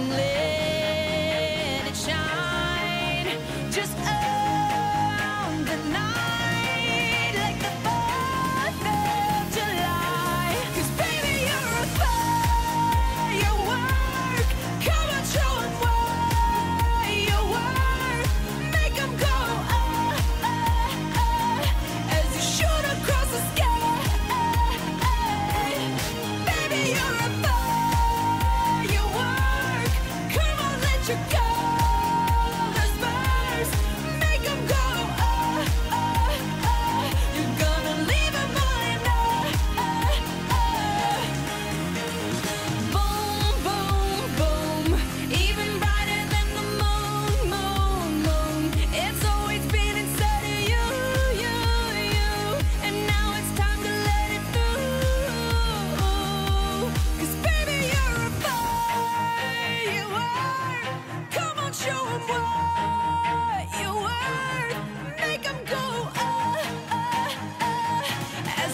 live. you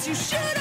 you should